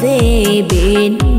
về bên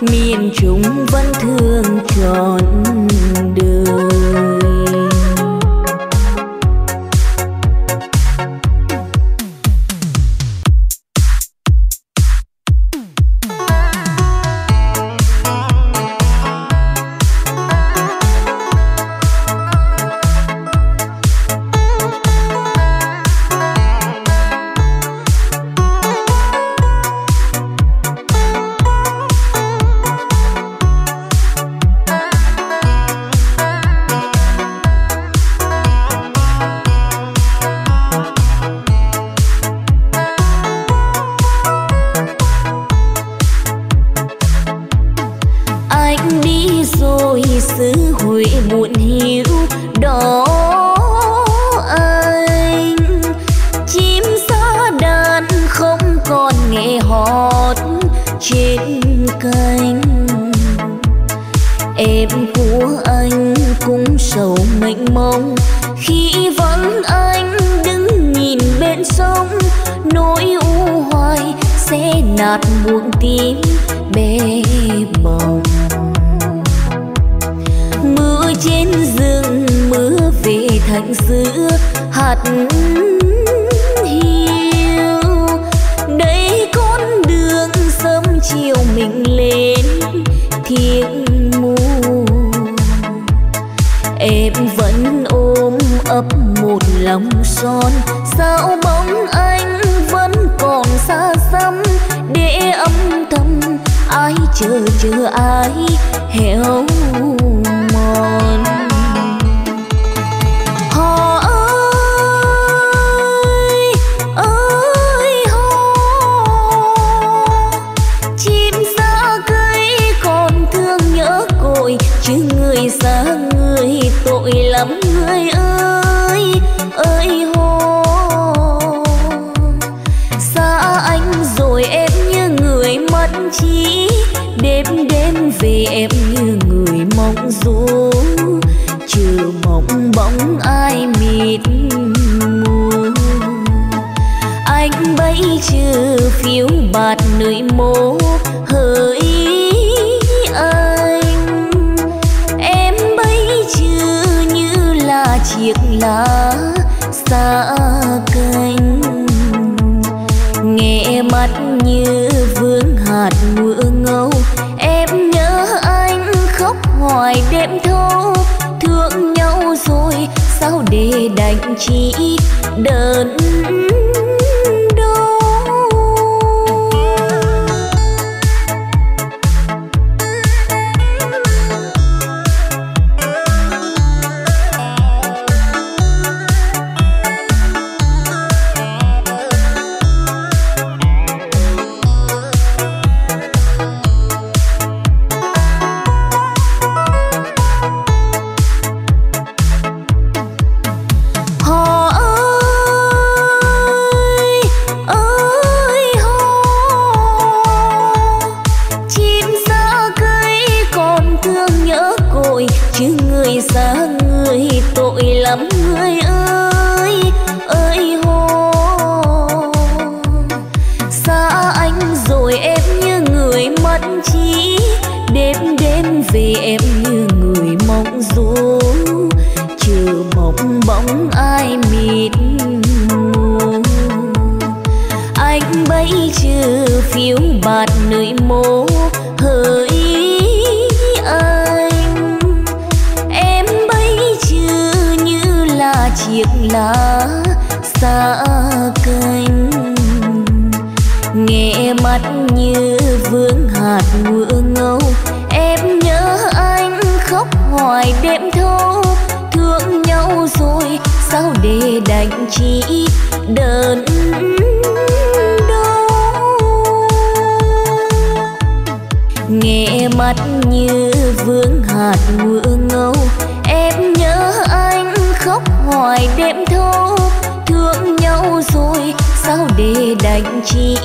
miền trung vẫn thương tròn tội lắm người ơi ơi hô xa anh rồi em như người mất trí, đêm đêm về em như người mong du trừ mộng bóng ai mịt mù. Anh bấy trừ phiếu bạt nơi môi lá xa cánh. Nghe mắt như vương hạt mưa ngâu, em nhớ anh khóc hoài đêm thâu thương nhau rồi, sao để đành chỉ đơn như vương hạt mưa ngâu. Em nhớ anh khóc hoài đêm thâu thương nhau rồi sao để đành chi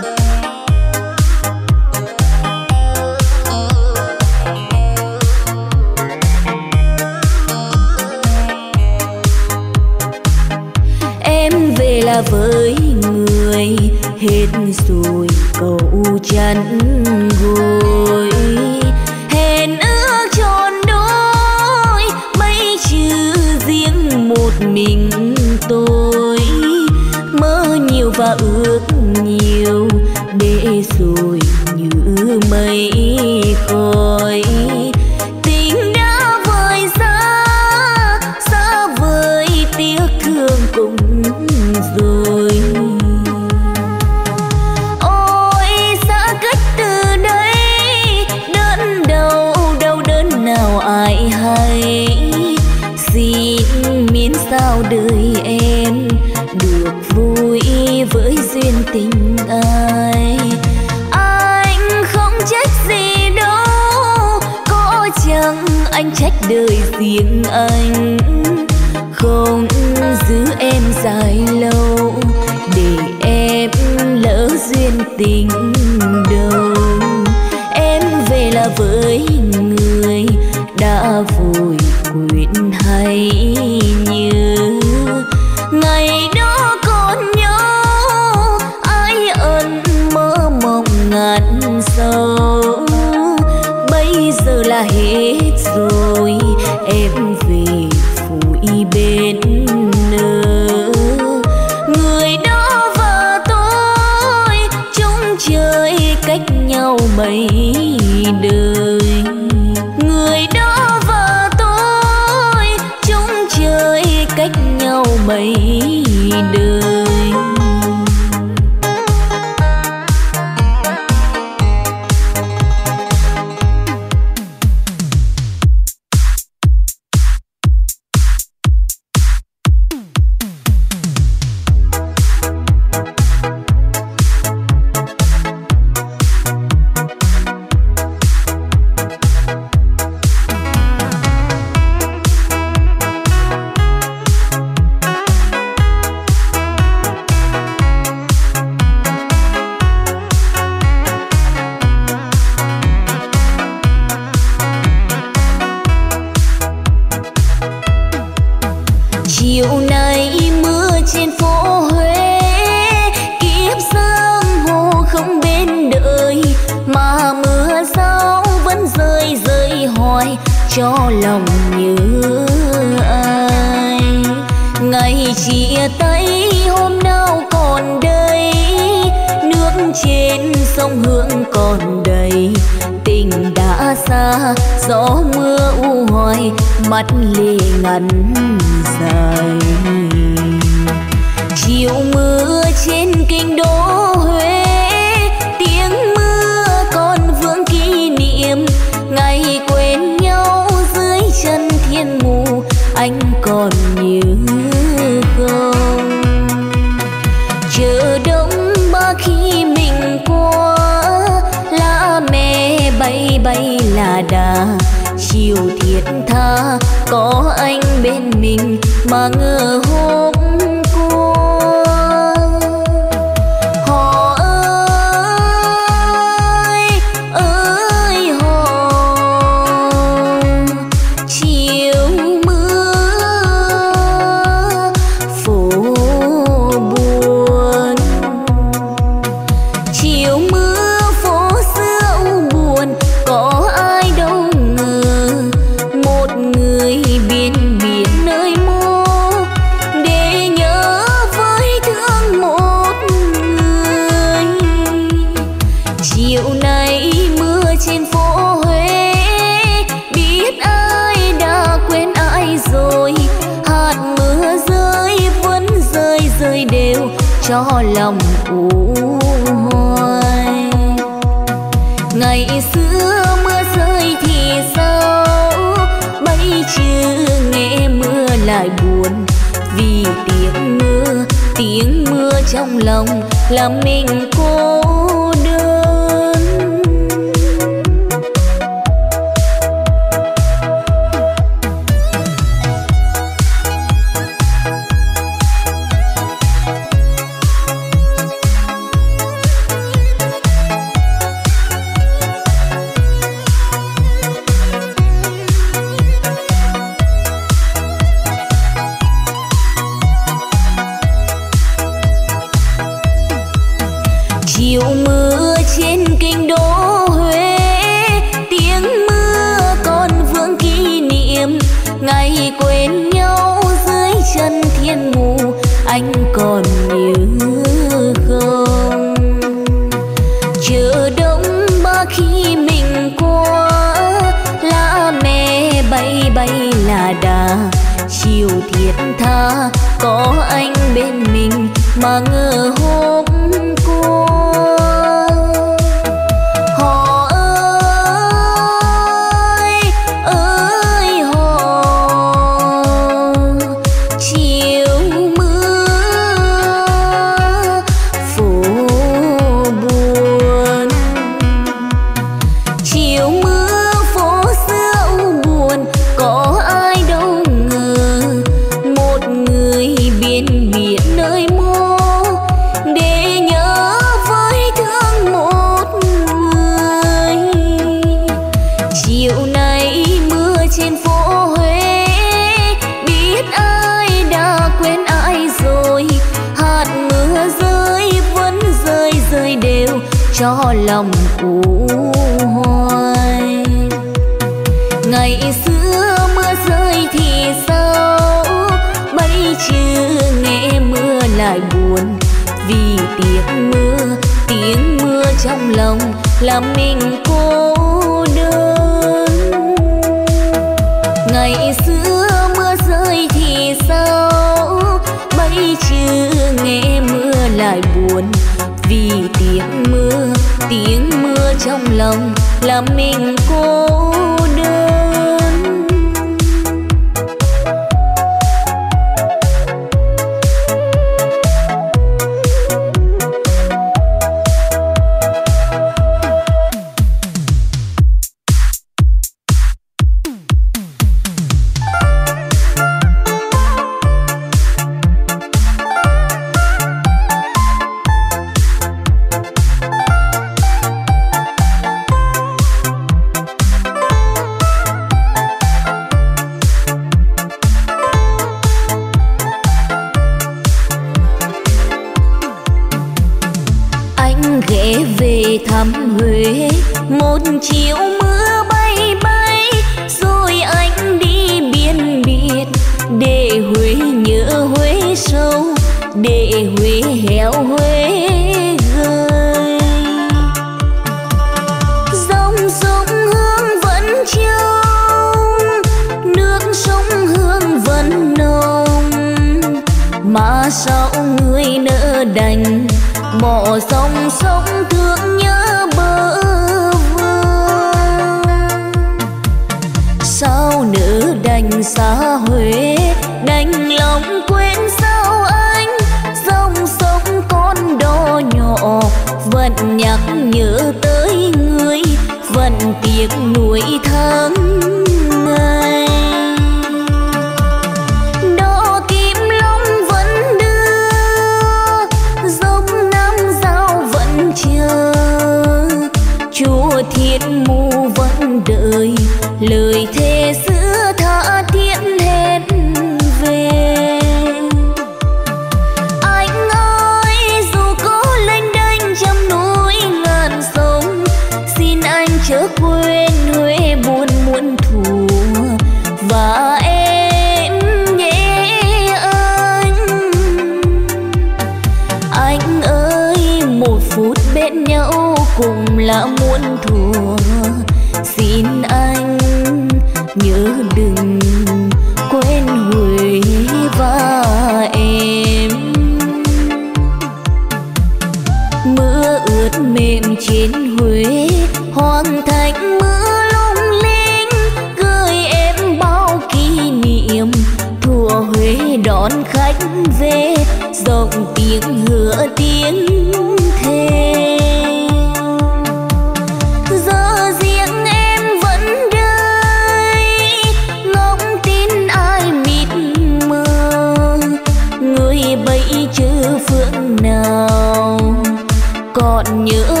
nhớ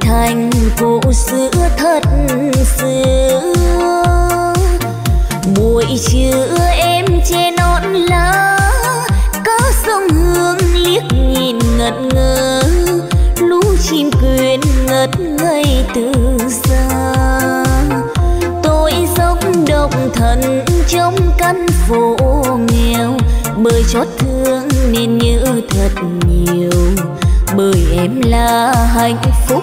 thành cũ xưa thật xưa buổi trưa em che nón lá, có sông hương liếc nhìn ngẩn ngơ. Lũ chim quyến ngất ngây từ xa. Tôi dốc độc thân trong căn phố nghèo, bởi chót thương nên như thật nhiều. Bởi em là hạnh phúc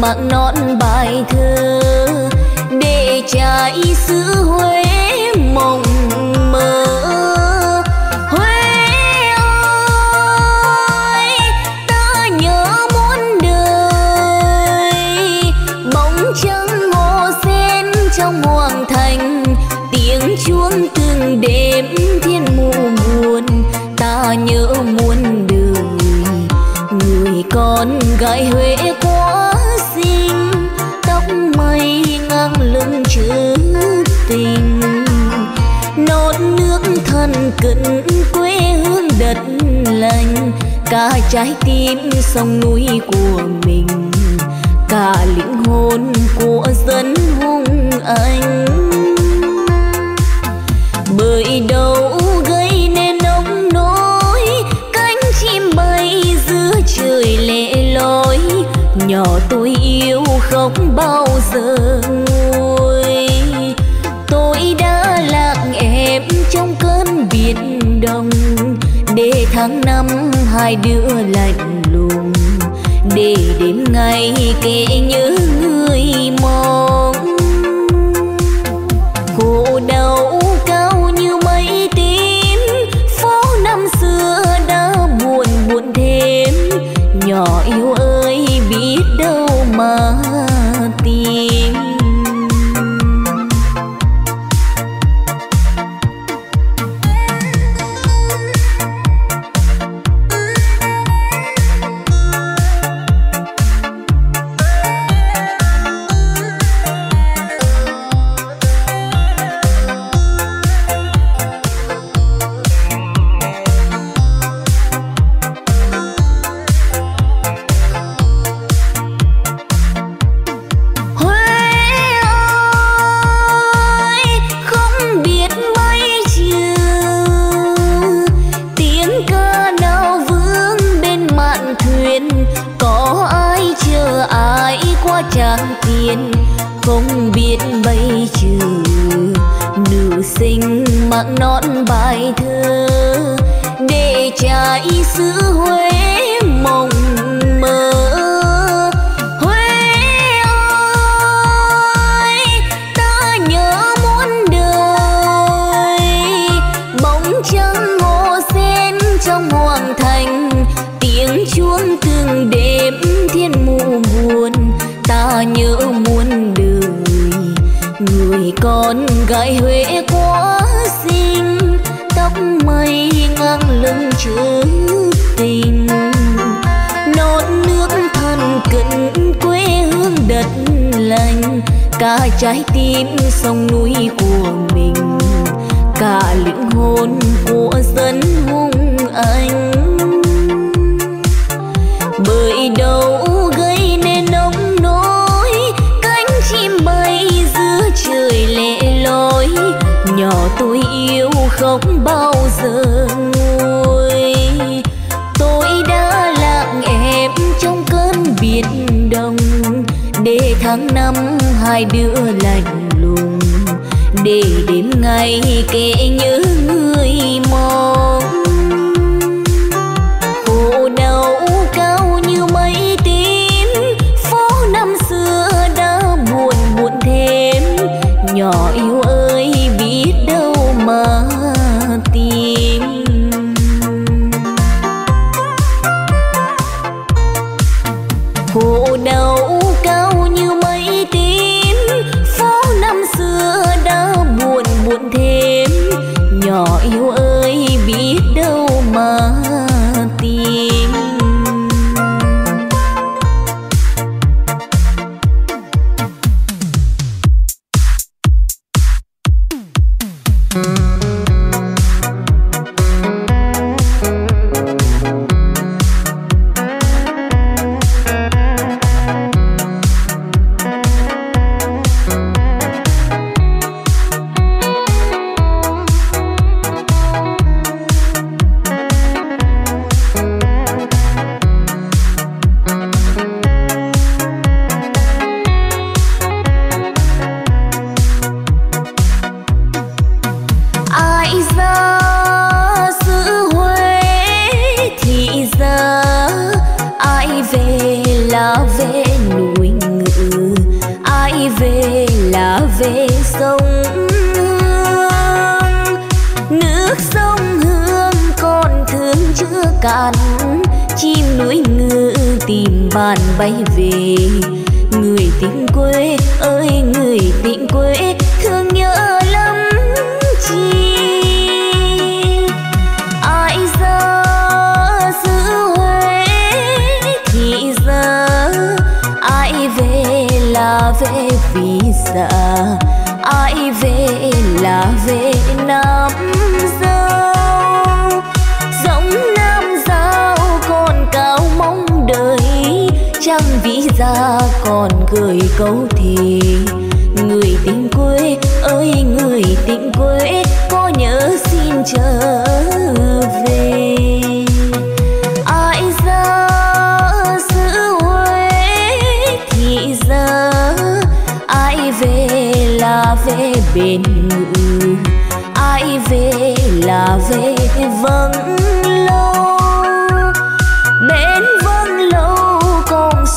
mặc non bài thơ để trái sứ hoa trái tim sông núi của mình. Cả linh hồn của dân hung anh. hai đứa lạnh lùng. Để đêm ngày kể nhớ người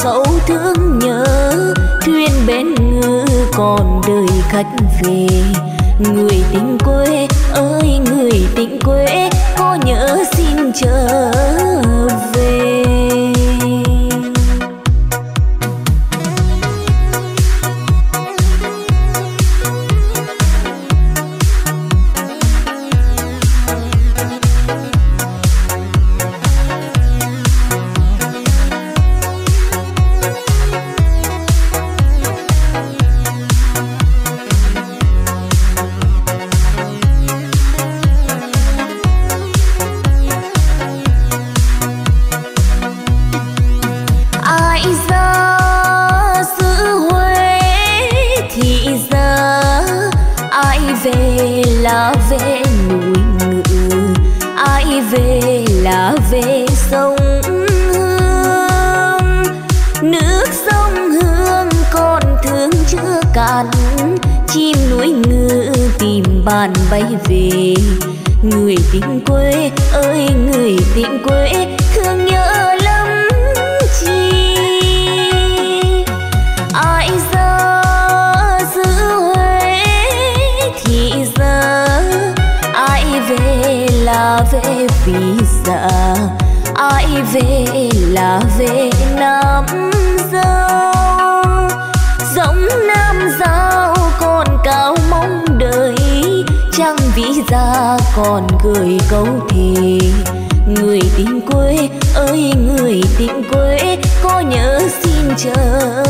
còn sâu thương nhớ, thuyền bên ngư còn đời khách về. Người tình quê ơi, người tình quê, có nhớ xin trở về. Còn gửi câu thì người tình quê ơi, người tình quê có nhớ xin chờ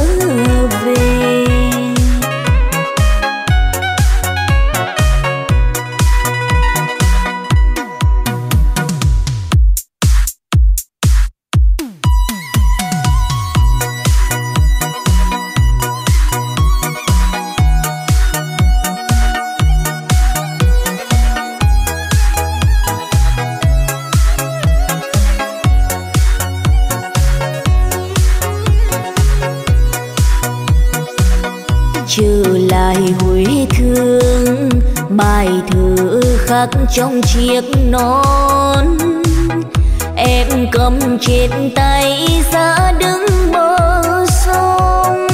lạc trong chiếc nón. Em cầm trên tay ra đứng bờ sông.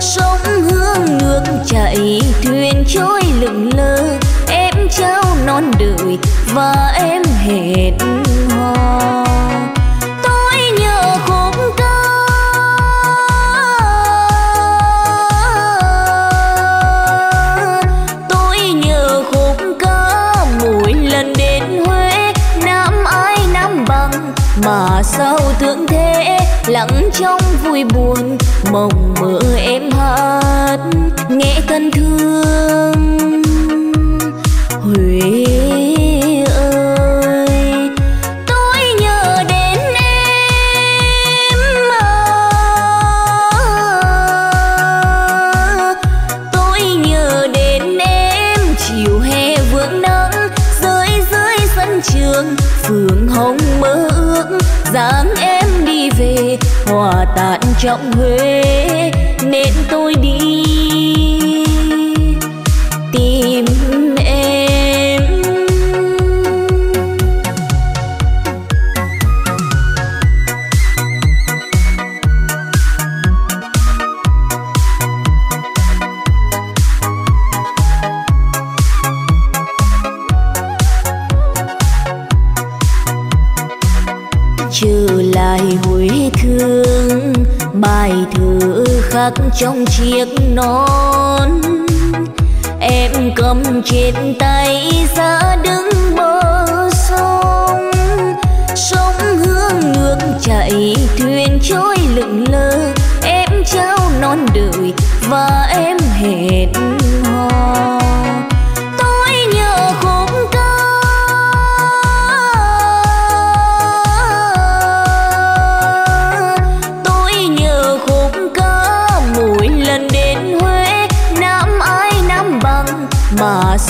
Sông hương nước chảy, thuyền trôi lững lơ em trao non đời và em hẹn mộng mơ em hát nghe thân thương. Tàn huế nên tôi khắc trong chiếc nón. Em cầm trên tay ra đứng bờ sông. Sông hương nước chảy, thuyền trôi lững lờ. Em trao non đời và em hẹn hò.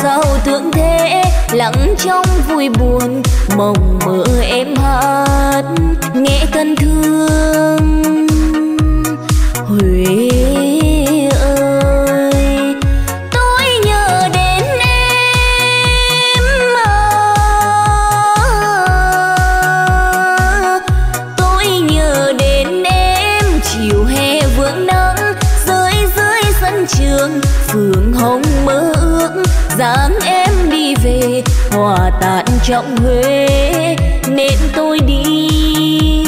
Sao tưởng thế, lặng trong vui buồn mộng mơ em hát nghe thân thương. Huế hòa tàn trong huế nên tôi đi.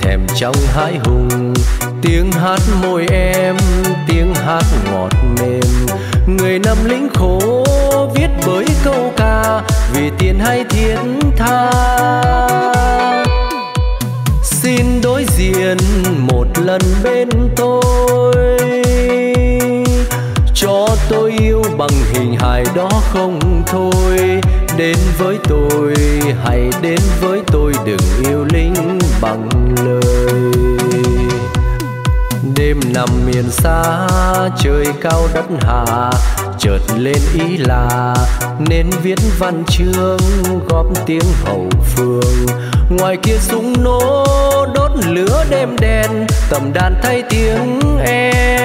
Thèm trong hãi hùng xa, trời cao đất hạ chợt lên ý là nên viết văn chương góp tiếng hậu phương. Ngoài kia súng nổ đốt lửa đêm đen, tầm đàn thay tiếng em.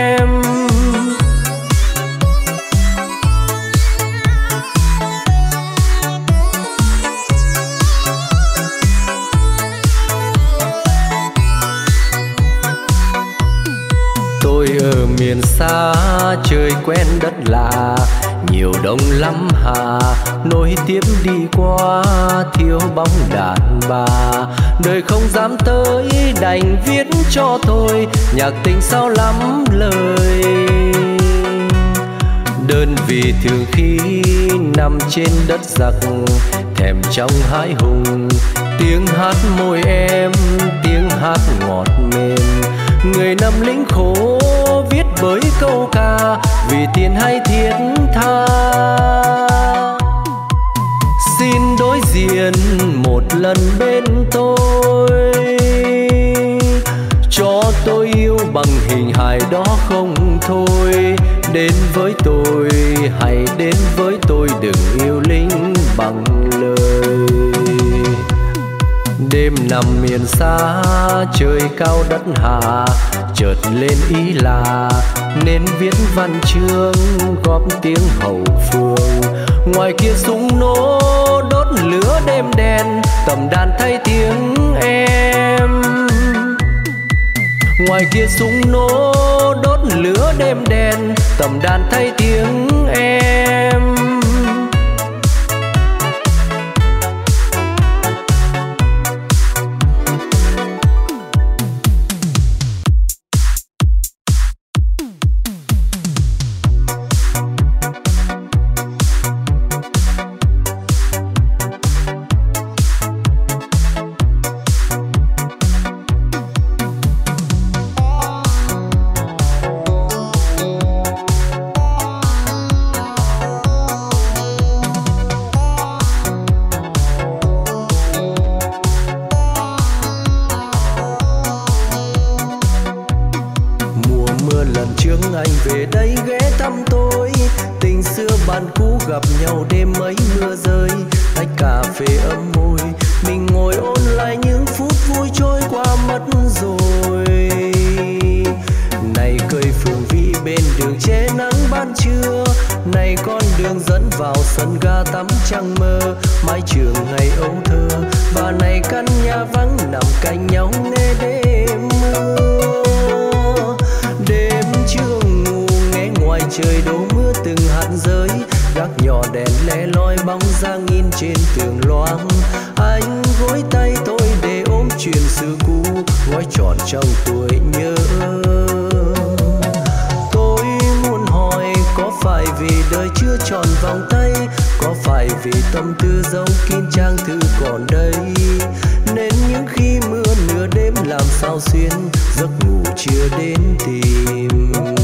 Trời đất lạ. Nhiều đông lắm hà, nối tiếp đi qua, thiếu bóng đàn bà. Đời không dám tới, đành viết cho tôi nhạc tình sao lắm lời. Đơn vì thường khi nằm trên đất giặc, thèm trong hãi hùng. Tiếng hát môi em, tiếng hát ngọt mềm. Người nằm lính khổ với bởi câu ca, vì tiền hay thiết tha. Xin đối diện một lần bên tôi, cho tôi yêu bằng hình hài đó không thôi. Đến với tôi, hãy đến với tôi, đừng yêu linh bằng lời. Đêm nằm miền xa, trời cao đất hạ chợt lên ý là nên viết văn chương góp tiếng hậu phương. Ngoài kia súng nổ đốt lửa đêm đen, tầm đàn thay tiếng em. Ngoài kia súng nổ đốt lửa đêm đen, tầm đàn thay tiếng em. từng hạt rơi gác nhỏ đèn lẻ loi bóng dáng in trên tường loáng anh gối tay tôi để ôm chuyện xưa cũ, gói tròn trong tuổi nhớ. Tôi muốn hỏi có phải vì đời chưa tròn vòng tay? Có phải vì tâm tư giấu kín trang thư còn đây? Nên những khi mưa nửa đêm làm sao xuyên, giấc ngủ chưa đến tìm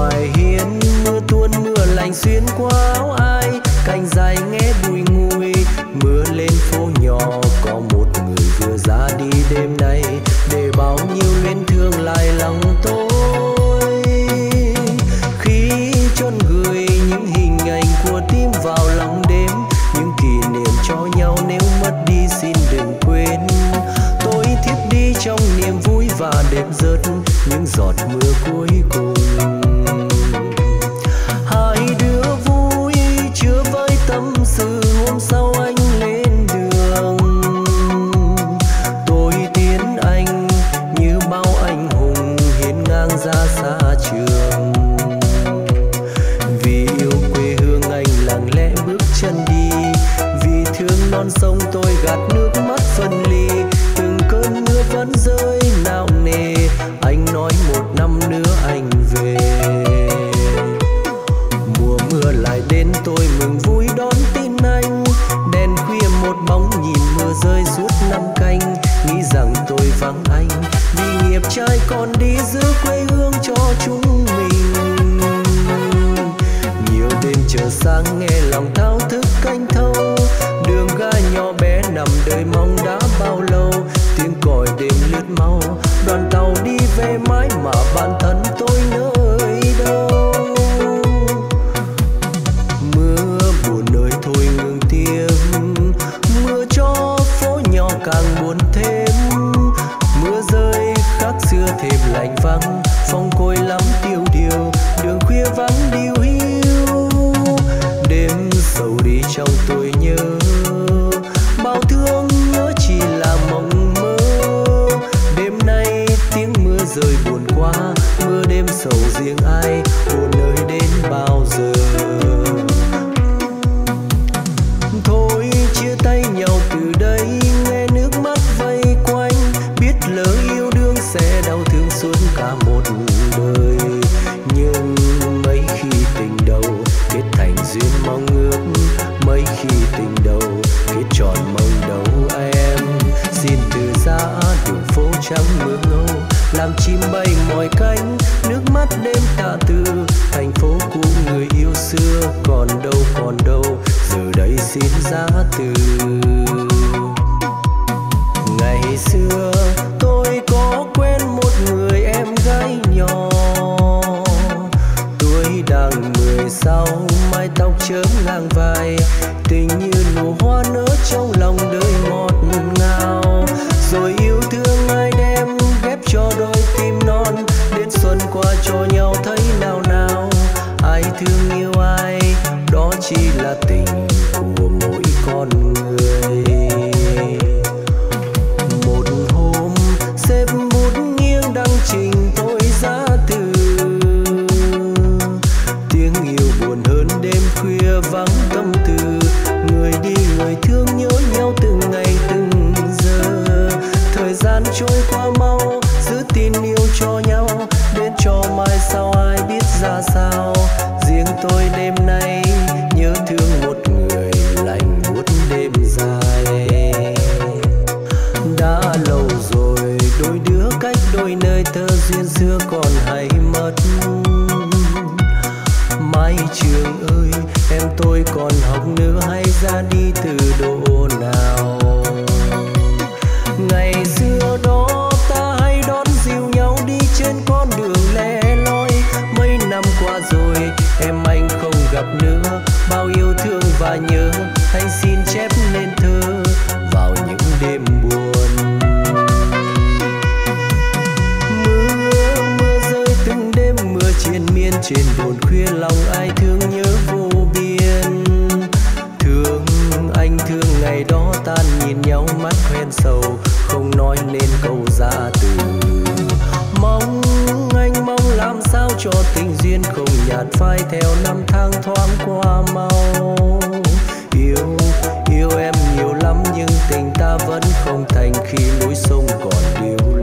ngoài hiên mưa tuôn mưa lạnh xuyên qua áo ai. Cành dài nghe bụi ngùi, mưa lên phố nhỏ. Có một người vừa ra đi đêm nay, để bao nhiêu luyến thương lại lòng tôi. Khi chôn gửi những hình ảnh của tim vào lòng đêm. Những kỷ niệm cho nhau nếu mất đi xin đừng quên. Tôi thiếp đi trong niềm vui và đêm rớt, những giọt mưa cuối phai theo năm tháng thoáng qua mau. Yêu yêu em nhiều lắm nhưng tình ta vẫn không thành khi núi sông còn điêu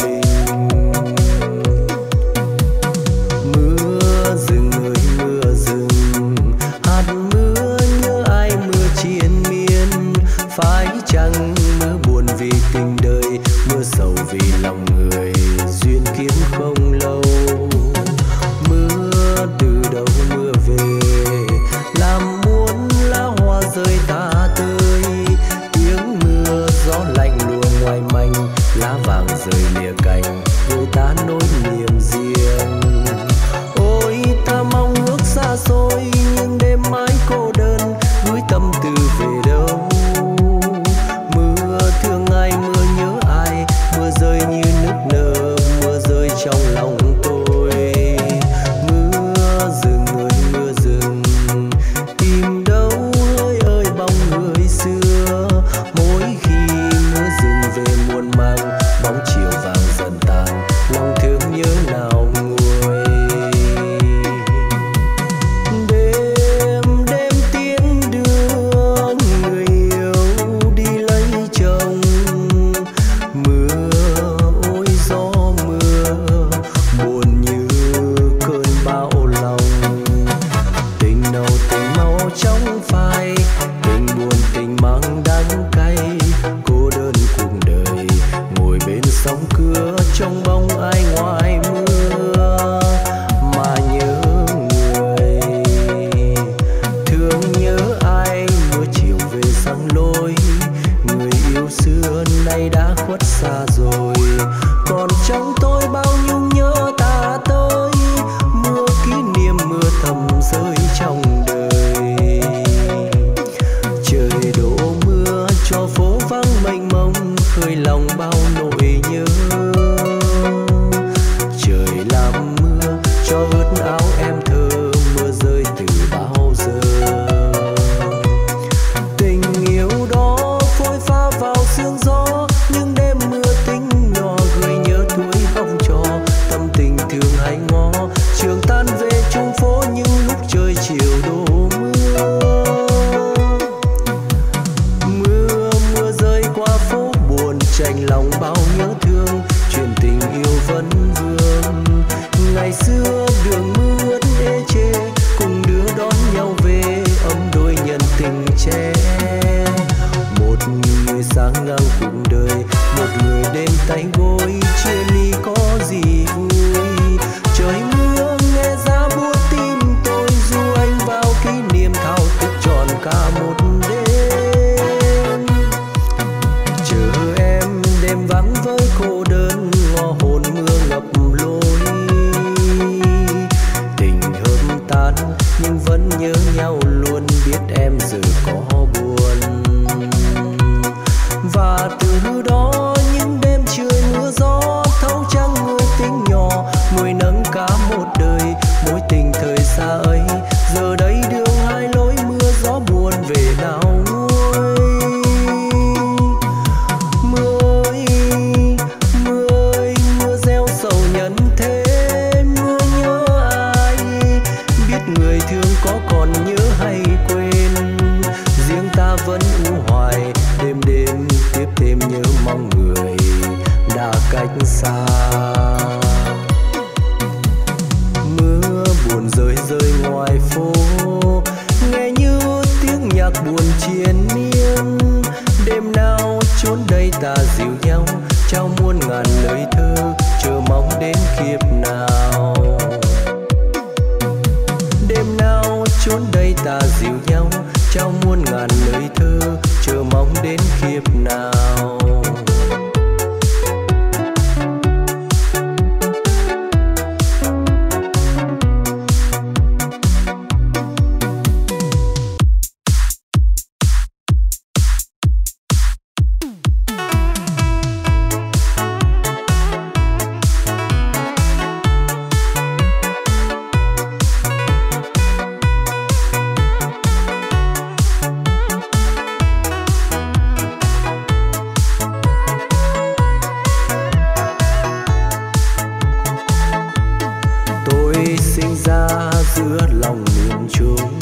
miền trung,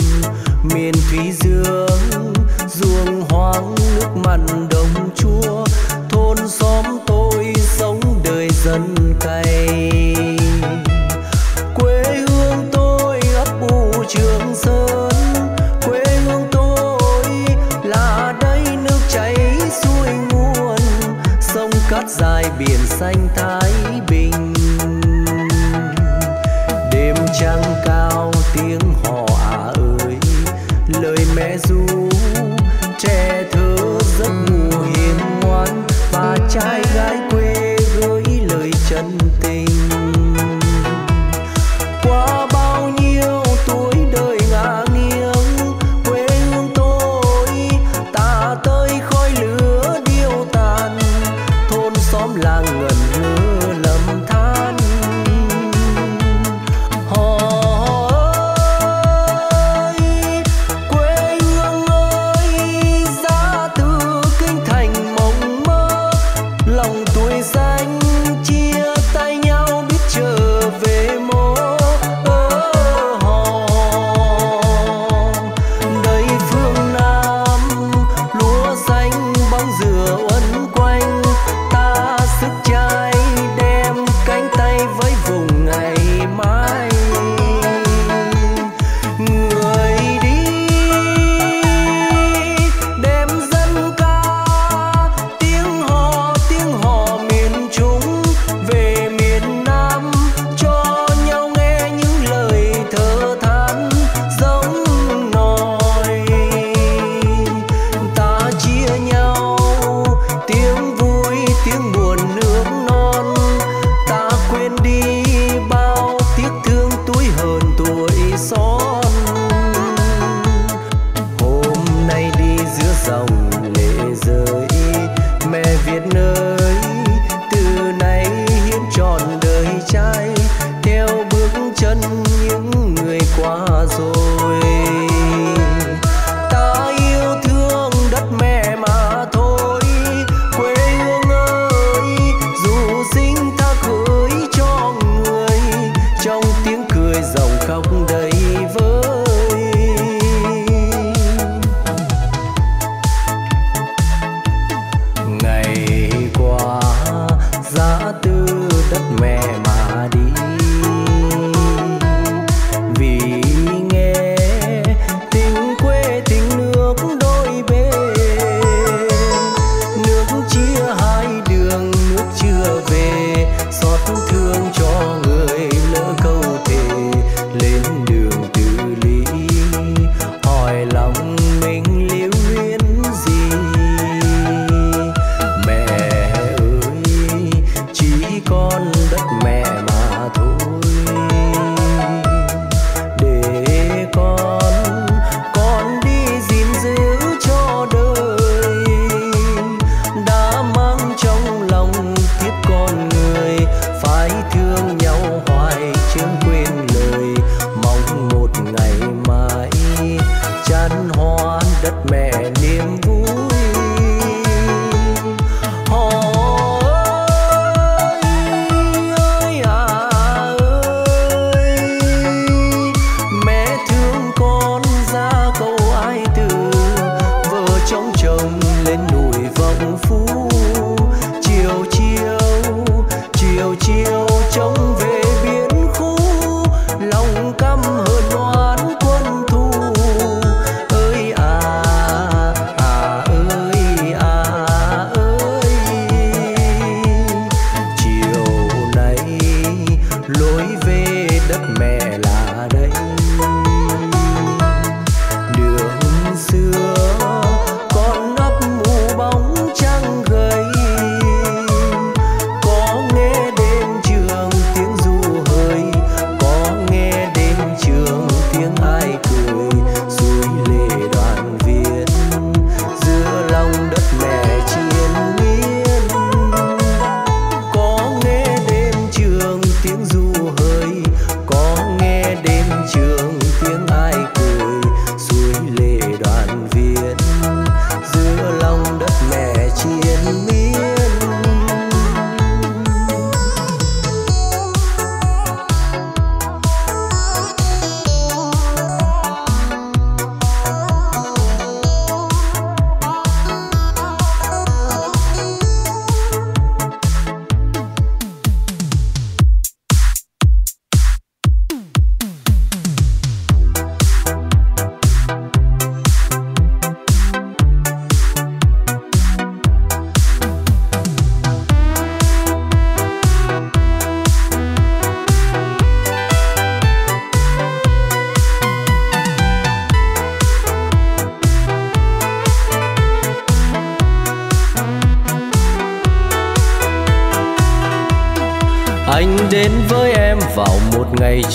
miền thúy dương, ruộng hoang nước mặn đồng chua, thôn xóm tôi sống đời dân cày quê hương tôi ấp u trường sơn, quê hương tôi là đây nước chảy suối nguồn, sông cát dài biển xanh thẳm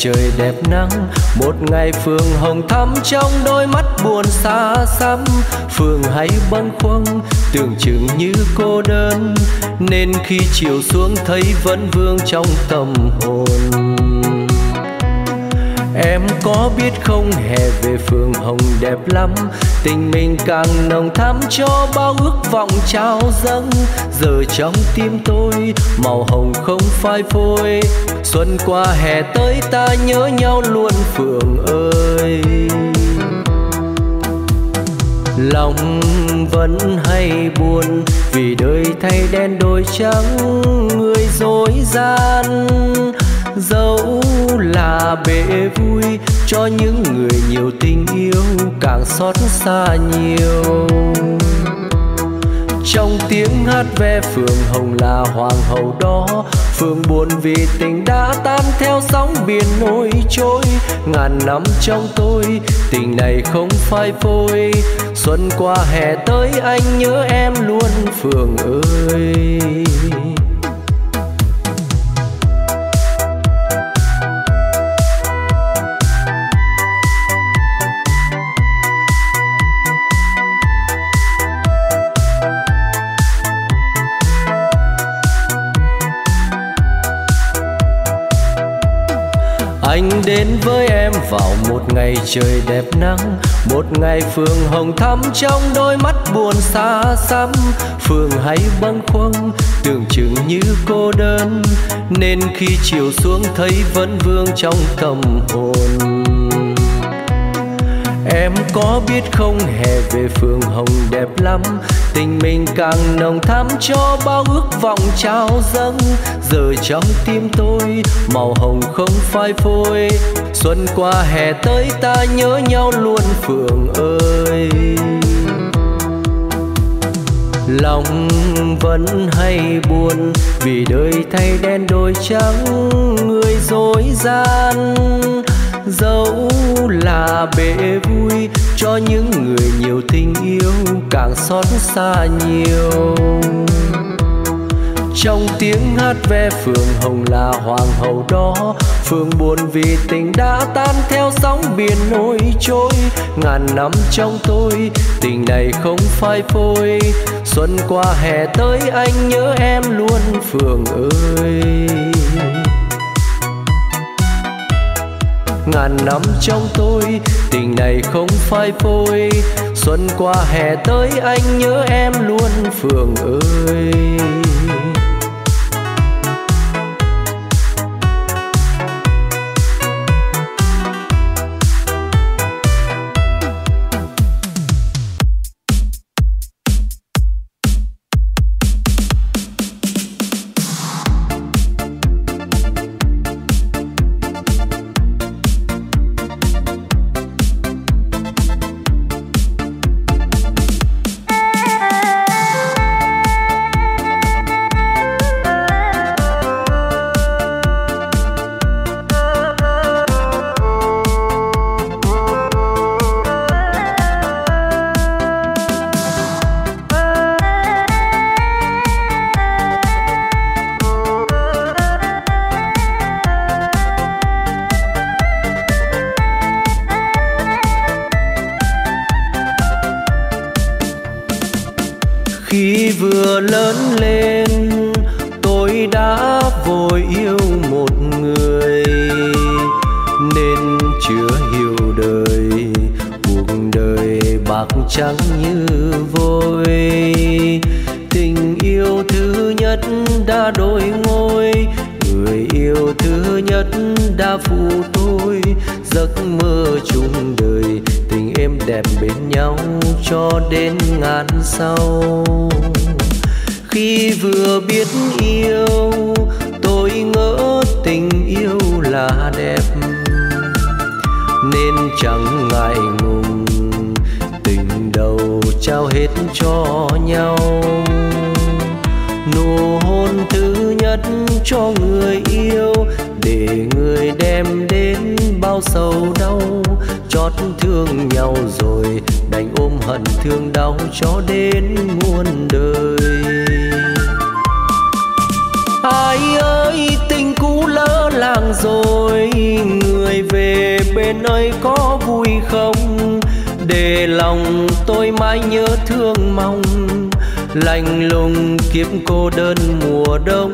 trời đẹp nắng, một ngày phương hồng thắm trong đôi mắt buồn xa xăm. Phương hay bâng khuâng, tưởng chừng như cô đơn, nên khi chiều xuống thấy vẫn vương trong tâm hồn. Em có biết không? Hè về phường hồng đẹp lắm. Tình mình càng nồng thắm cho bao ước vọng trao dâng. Giờ trong tim tôi, màu hồng không phai phôi. Xuân qua, hè tới, ta nhớ nhau luôn phường ơi. Lòng vẫn hay buồn, vì đời thay đen đổi trắng, người dối gian dẫu là bể vui, cho những người nhiều tình yêu càng xót xa nhiều. Trong tiếng hát ve phường hồng là hoàng hậu đó phường buồn vì tình đã tan theo sóng biển nổi trôi. Ngàn năm trong tôi, tình này không phai phôi. Xuân qua hè tới anh nhớ em luôn phường ơi. Đến với em vào một ngày trời đẹp nắng, một ngày phương hồng thắm trong đôi mắt buồn xa xăm. Phương hay bâng khuâng, tưởng chừng như cô đơn, nên khi chiều xuống thấy vẫn vương trong tâm hồn. Em có biết không? Hè về phường hồng đẹp lắm. Tình mình càng nồng thắm cho bao ước vọng trao dâng. Giờ trong tim tôi, màu hồng không phai phôi. Xuân qua, hè tới, ta nhớ nhau luôn phường ơi. Lòng vẫn hay buồn, vì đời thay đen đổi trắng, người dối gian dẫu là bể vui, cho những người nhiều tình yêu càng xót xa nhiều. Trong tiếng hát ve phường hồng là hoàng hậu đó phường buồn vì tình đã tan theo sóng biển nổi trôi. Ngàn năm trong tôi, tình này không phai phôi. Xuân qua hè tới anh nhớ em luôn phường ơi ngàn năm trong tôi, tình này không phai phôi. Xuân qua hè tới anh nhớ em luôn phường ơi. đẹp bên nhau cho đến ngàn sau. Khi vừa biết yêu, tôi ngỡ tình yêu là đẹp. Nên chẳng ngại ngùng, tình đầu trao hết cho nhau. Nụ hôn thứ nhất cho người yêu, để người đem đến bao sầu đau chót thương nhau rồi, đành ôm hận thương đau cho đến muôn đời. Ai ơi, tình cũ lỡ làng rồi, người về bên ơi có vui không? Để lòng tôi mãi nhớ thương mong lạnh lùng kiếp cô đơn mùa đông.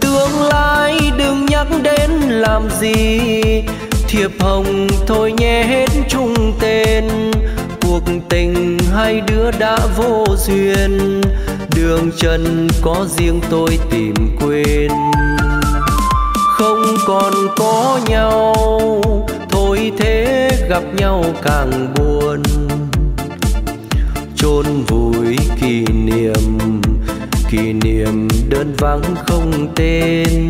Tương lai đừng nhắc đến làm gì thiệp hồng thôi nhé hết chung tên. Cuộc tình hai đứa đã vô duyên. Đường chân có riêng tôi tìm quên. Không còn có nhau, thôi thế gặp nhau càng buồn. Chôn vùi kỷ niệm kỷ niệm đơn vắng không tên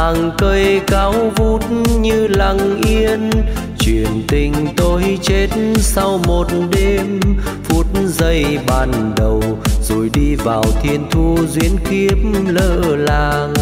hàng cây cao vút như lặng yên. Chuyện tình tôi chết sau một đêm, phút giây ban đầu, rồi đi vào thiên thu duyên kiếp lơ làng.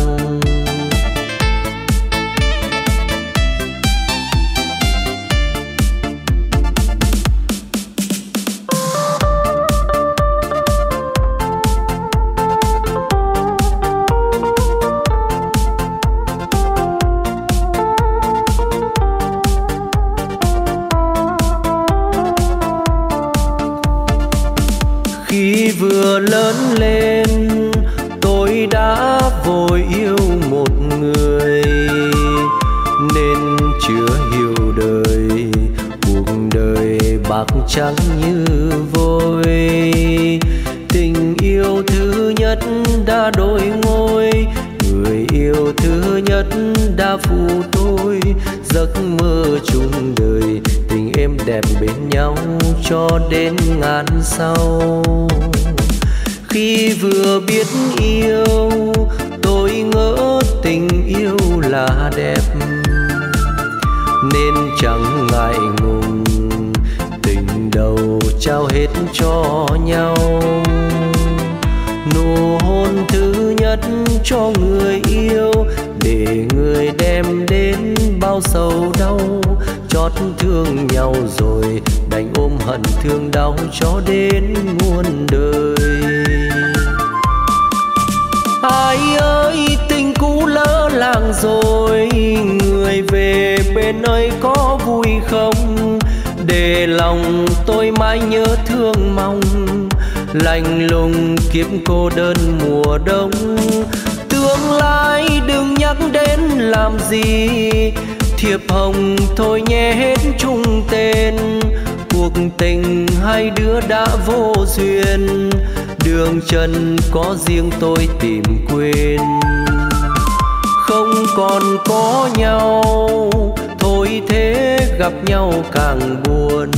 Đẹp bên nhau cho đến ngàn sau. Khi vừa biết yêu, tôi ngỡ tình yêu là đẹp. Nên chẳng ngại ngùng, tình đầu trao hết cho nhau. Nụ hôn thứ nhất cho người yêu, để người đem đến bao sầu đau chót thương nhau rồi, đành ôm hận thương đau cho đến muôn đời. Ai ơi, tình cũ lỡ làng rồi, người về bên ơi có vui không? Để lòng tôi mãi nhớ thương mong, lạnh lùng kiếp cô đơn mùa đông. Tương lai đừng nhắc đến làm gì thiệp hồng thôi nhé hết chung tên. Cuộc tình hai đứa đã vô duyên. Đường chân có riêng tôi tìm quên. Không còn có nhau, thôi thế gặp nhau càng buồn.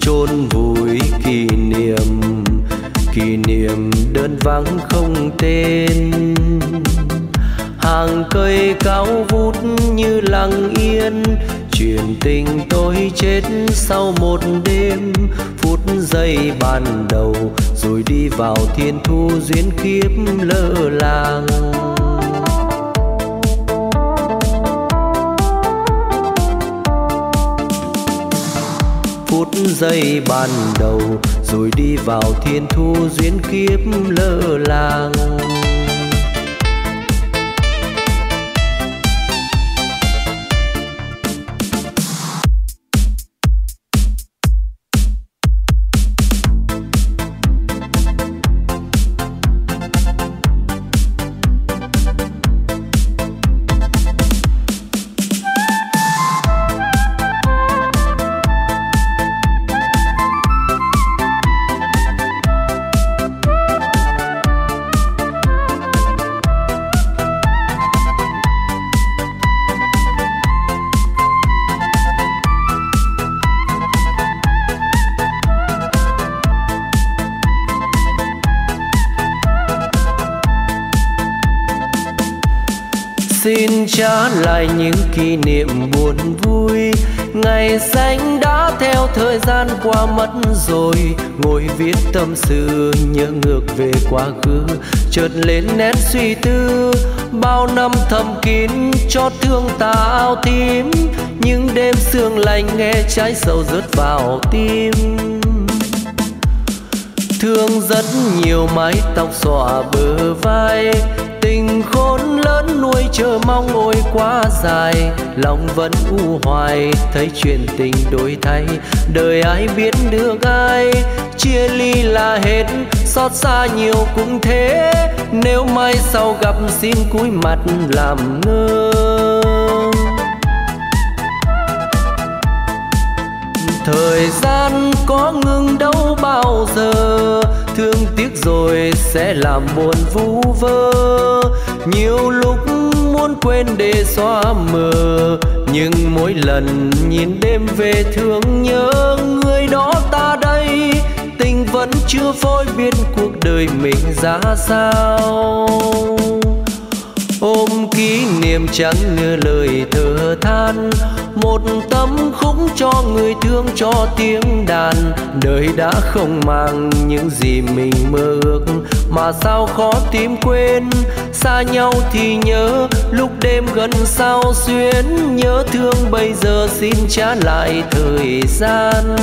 Chôn vùi kỷ niệm kỷ niệm đơn vắng không tên hàng cây cao vút như lặng yên. Chuyện tình tôi chết sau một đêm. Phút giây ban đầu, rồi đi vào thiên thu duyên kiếp lỡ làng. Phút giây ban đầu, rồi đi vào thiên thu duyên kiếp lỡ làng. Xin trả lại những kỷ niệm buồn vui. Ngày xanh đã theo thời gian qua mất rồi. Ngồi viết tâm sự, nhớ ngược về quá khứ. Chợt lên nét suy tư, bao năm thầm kín cho thương ta ao tím. Những đêm sương lạnh nghe trái sầu rớt vào tim. Thương rất nhiều mái tóc xõa bờ vai tình khôn lớn nuôi chờ mong ôi quá dài. Lòng vẫn u hoài, thấy chuyện tình đổi thay. Đời ai biết được ai, chia ly là hết. Xót xa nhiều cũng thế, nếu mai sau gặp xin cúi mặt làm ngơ. Thời gian có ngừng đâu bao giờ thương tiếc rồi sẽ làm buồn vu vơ. Nhiều lúc muốn quên để xóa mờ, nhưng mỗi lần nhìn đêm về thương nhớ người đó ta đây. Tình vẫn chưa phôi biết cuộc đời mình ra sao ôm kỷ niệm chẳng như lời thở than. Một tấm khúc cho người thương, cho tiếng đàn. Đời đã không mang những gì mình mơ ước, mà sao khó tìm quên. Xa nhau thì nhớ, lúc đêm gần sao xuyến. Nhớ thương bây giờ xin trả lại thời gian.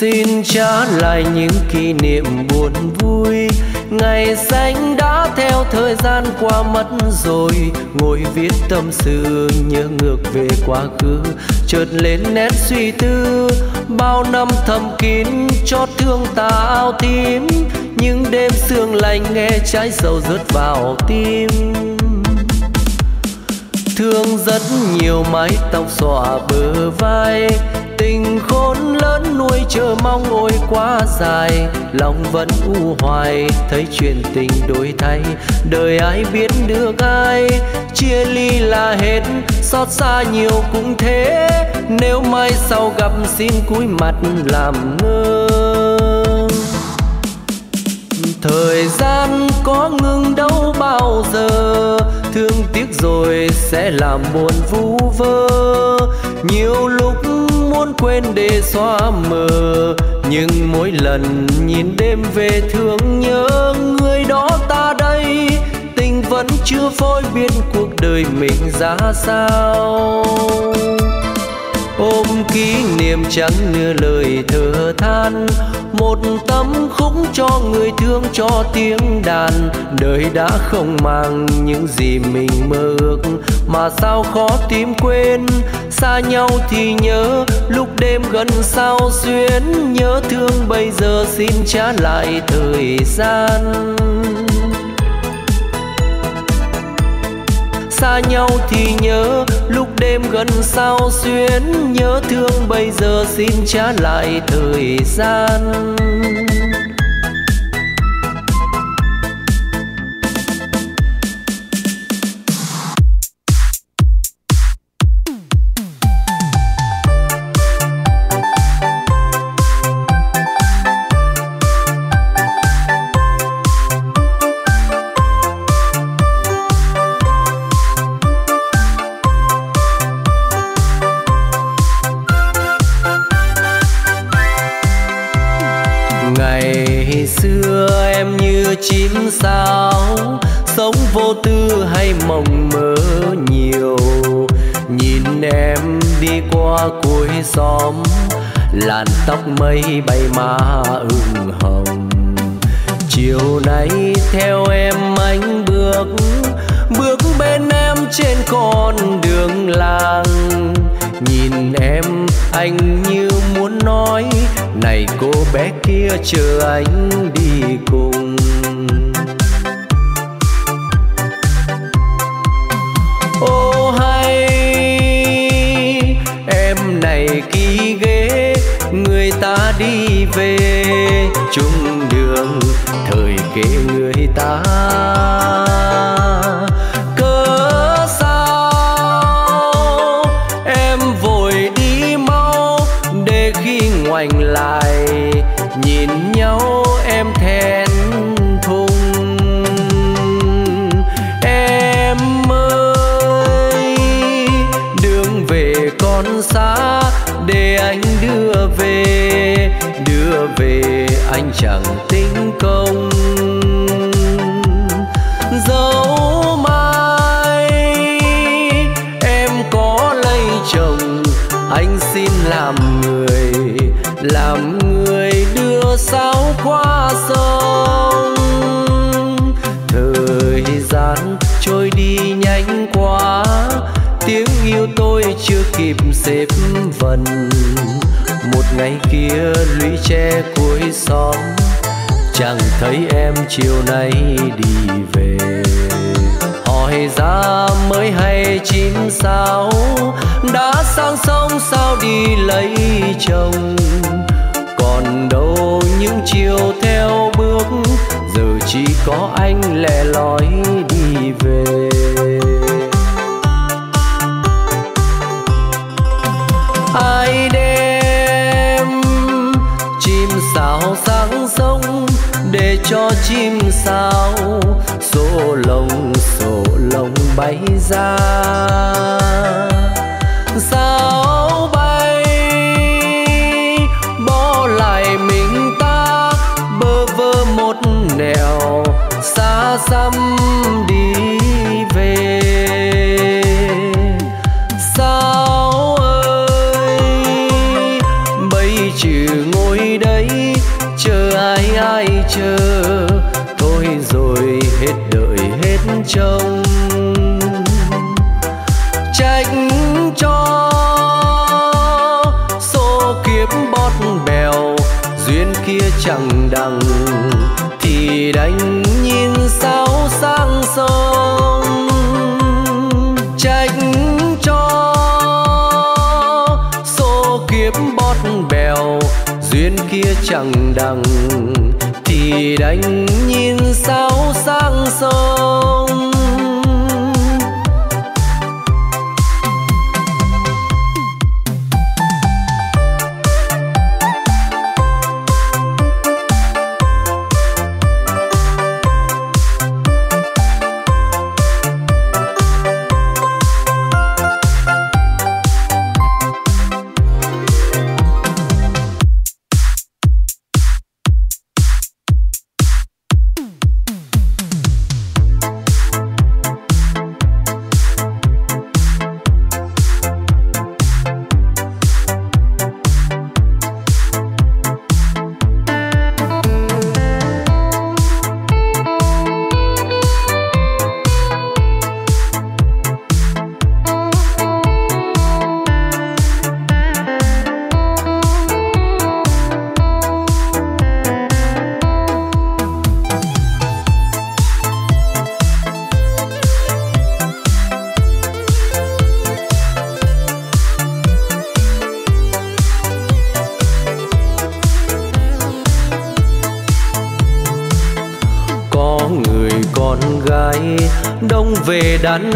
Xin trả lại những kỷ niệm buồn vui. Ngày xanh đã theo thời gian qua mất rồi. Ngồi viết tâm sự, nhớ ngược về quá khứ. Chợt lên nét suy tư, bao năm thầm kín cho thương ta ao tím. Những đêm sương lạnh nghe trái sầu rớt vào tim. Thương rất nhiều mái tóc xõa bờ vai tình khôn lớn nuôi chờ mong ôi quá dài. Lòng vẫn u hoài, thấy chuyện tình đổi thay. Đời ai biết được ai, chia ly là hết. Xót xa nhiều cũng thế, nếu mai sau gặp xin cúi mặt làm ngơ. Thời gian có ngừng đâu bao giờ, thương tiếc rồi sẽ làm buồn vu vơ. Nhiều lúc muốn quên để xóa mờ. Nhưng mỗi lần nhìn đêm về thương nhớ người đó ta đây. Tình vẫn chưa phôi biết cuộc đời mình ra sao ôm kỷ niệm chẳng như lời thở than, một tấm khúc cho người thương cho tiếng đàn. Đời đã không mang những gì mình mơ ước, mà sao khó tìm quên. Xa nhau thì nhớ, lúc đêm gần sao xuyến. Nhớ thương bây giờ xin trả lại thời gian. Xa nhau thì nhớ, lúc đêm gần sao xuyến, nhớ thương bây giờ xin trả lại thời gian. Ta đi về chung đường thời kể người ta. Anh chẳng tính công. Dẫu mai em có lấy chồng, anh xin làm người làm người đưa sao qua sông. Thời gian trôi đi nhanh quá, tiếng yêu tôi chưa kịp xếp vần một ngày kia, lũy tre cuối xóm. Chẳng thấy em chiều nay đi về. Hỏi ra mới hay chín sao? Đã sang sông sao đi lấy chồng? Còn đâu những chiều theo bước? Giờ chỉ có anh lẻ loi đi về. Sao sáng sông để cho chim sao. Sổ lồng sổ lồng bay ra. Sao bay bỏ lại mình ta, bơ vơ một nẻo, xa xăm chồng. Trách cho số kiếp bót bèo, duyên kia chẳng đằng, thì đành nhìn sao sang sông. Trách cho số kiếp bót bèo, duyên kia chẳng đằng, thì đành nhìn sao sang sông. Đàn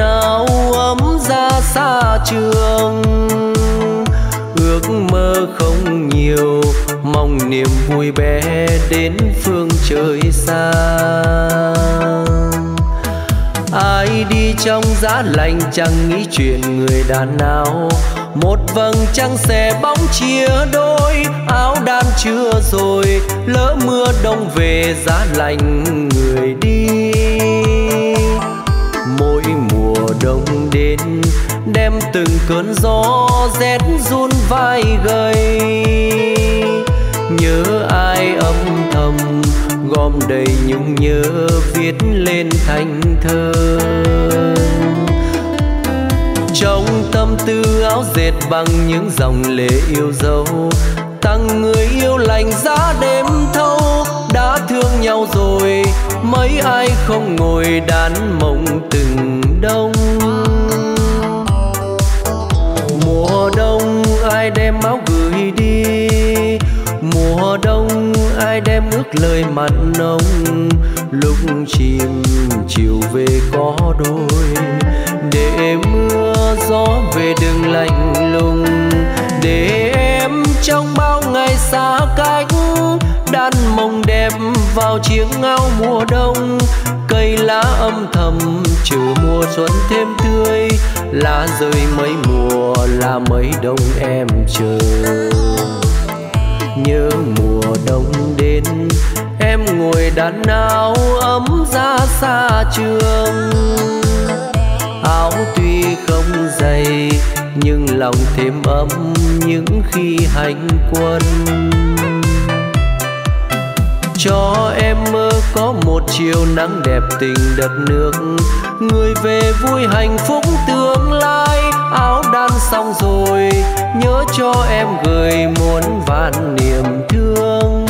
không đàn mộng từng đông. Mùa đông ai đem máu gửi đi? Mùa đông ai đem ước lời mặn nồng? Lúc chim chiều về có đôi. Để mưa gió về đường lạnh lùng. Để em trong bao ngày xa cách. Đan mộng đẹp vào chiếc áo mùa đông cây lá âm thầm chờ mùa xuân thêm tươi, lá rơi mấy mùa là mấy đông em chờ. Nhớ mùa đông đến, em ngồi đàn áo ấm ra xa trường. Áo tuy không dày, nhưng lòng thêm ấm những khi hành quân cho em mơ có một chiều nắng đẹp tình đất nước. Người về vui hạnh phúc tương lai, áo đan xong rồi, nhớ cho em gửi muôn vạn niềm thương.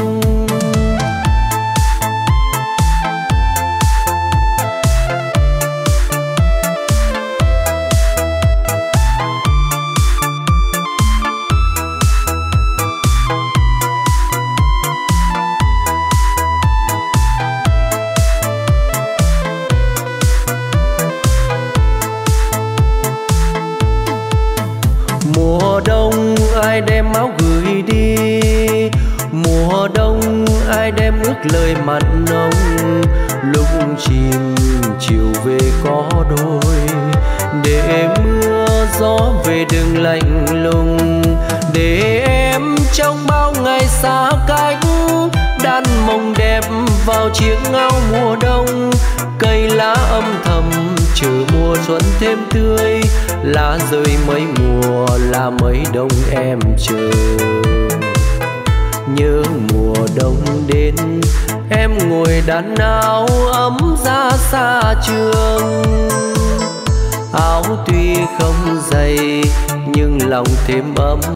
Lời mặn nồng, lúc chim chiều về có đôi. Để mưa gió về đừng lạnh lùng, để em trong bao ngày xa cách. Đan mộng đẹp vào chiếc áo mùa đông, cây lá âm thầm chờ mùa xuân thêm tươi. Lá rơi mấy mùa là mấy đông em chờ nhớ mùa đông đến. Em ngồi đàn áo ấm ra xa trường. Áo tuy không dày, nhưng lòng thêm ấm